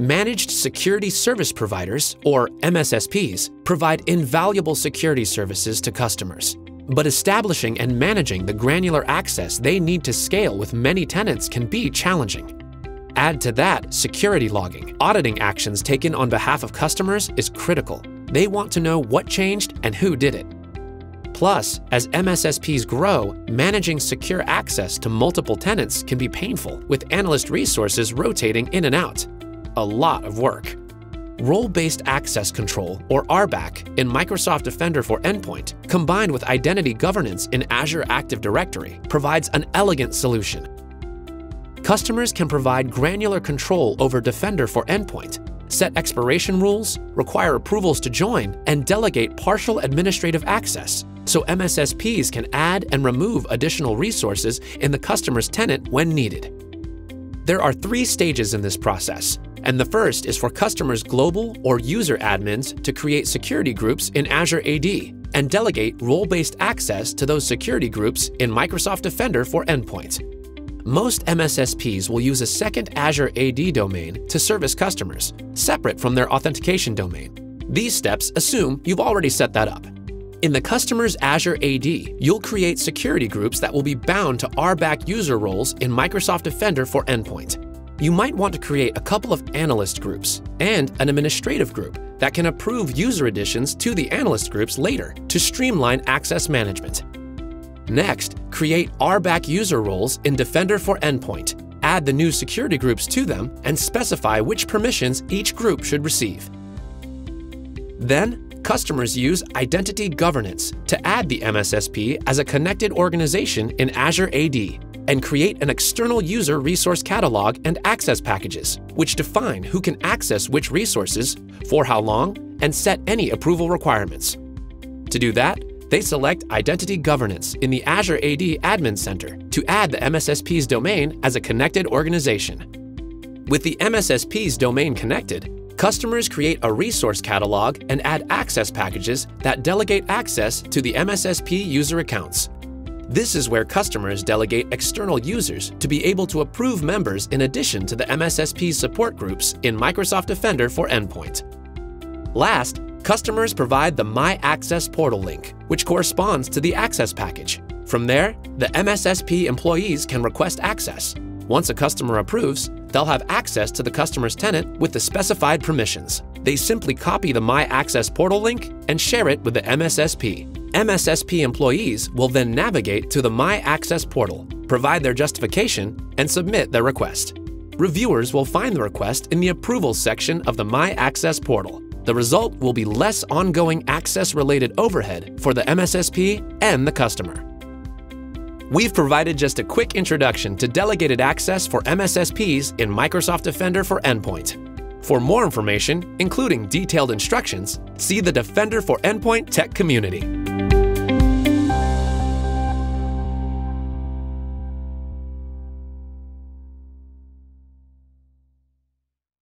Managed Security Service Providers, or MSSPs, provide invaluable security services to customers. But establishing and managing the granular access they need to scale with many tenants can be challenging. Add to that security logging. Auditing actions taken on behalf of customers is critical. They want to know what changed and who did it. Plus, as MSSPs grow, managing secure access to multiple tenants can be painful, with analyst resources rotating in and out. A lot of work. Role-based access control, or RBAC, in Microsoft Defender for Endpoint, combined with identity governance in Azure Active Directory, provides an elegant solution. Customers can provide granular control over Defender for Endpoint, set expiration rules, require approvals to join, and delegate partial administrative access, so MSSPs can add and remove additional resources in the customer's tenant when needed. There are three stages in this process, and the first is for customers' global or user admins to create security groups in Azure AD and delegate role-based access to those security groups in Microsoft Defender for Endpoint. Most MSSPs will use a second Azure AD domain to service customers, separate from their authentication domain. These steps assume you've already set that up. In the customer's Azure AD, you'll create security groups that will be bound to RBAC user roles in Microsoft Defender for Endpoint. You might want to create a couple of analyst groups and an administrative group that can approve user additions to the analyst groups later to streamline access management. Next, create RBAC user roles in Defender for Endpoint. Add the new security groups to them and specify which permissions each group should receive. Then, customers use Identity Governance to add the MSSP as a connected organization in Azure AD and create an external user resource catalog and access packages, which define who can access which resources, for how long, and set any approval requirements. To do that, they select Identity Governance in the Azure AD Admin Center to add the MSSP's domain as a connected organization. With the MSSP's domain connected, customers create a resource catalog and add access packages that delegate access to the MSSP user accounts. This is where customers delegate external users to be able to approve members in addition to the MSSP support groups in Microsoft Defender for Endpoint. Last, Customers provide the My Access portal link, which corresponds to the access package. From there, the MSSP employees can request access. Once a customer approves, they'll have access to the customer's tenant with the specified permissions. They simply copy the My Access portal link and share it with the MSSP. MSSP employees will then navigate to the My Access portal, provide their justification, and submit their request. Reviewers will find the request in the Approvals section of the My Access portal. The result will be less ongoing access-related overhead for the MSSP and the customer. We've provided just a quick introduction to delegated access for MSSPs in Microsoft Defender for Endpoint. For more information, including detailed instructions, see the Defender for Endpoint Tech community.